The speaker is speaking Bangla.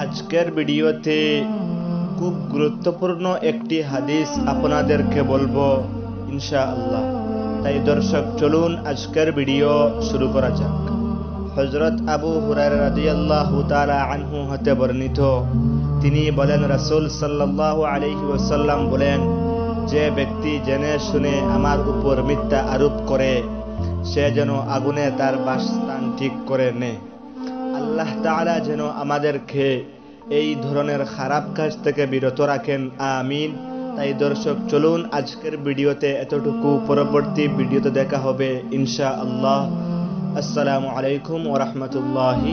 আজকের ভিডিওতে খুব গুরুত্বপূর্ণ একটি হাদিস আপনাদেরকে বলব, ইনশাআল্লাহ। তাই দর্শক, চলুন আজকের ভিডিও শুরু করা যাক। হজরত আবু আনহু হতে বর্ণিত। তিনি বলেন, রাসূল সাল্লাল্লাহু আলাইহি ওয়াসাল্লাম বলেন, যে ব্যক্তি জেনে শুনে আমার উপর মিথ্যা আরোপ করে, সে যেন আগুনে তার বাসস্থান ঠিক করে নেয়। আল্লাহ তাআলা যেন আমাদেরকে এই ধরনের খারাপ কাজ থেকে বিরত রাখেন, আমিন। তাই দর্শক, চলুন আজকের ভিডিওতে এতটুকু পরবর্তী ভিডিওতে দেখা হবে ইনশা আল্লাহ আসসালামু আলাইকুম ওরহমতুল্লাহি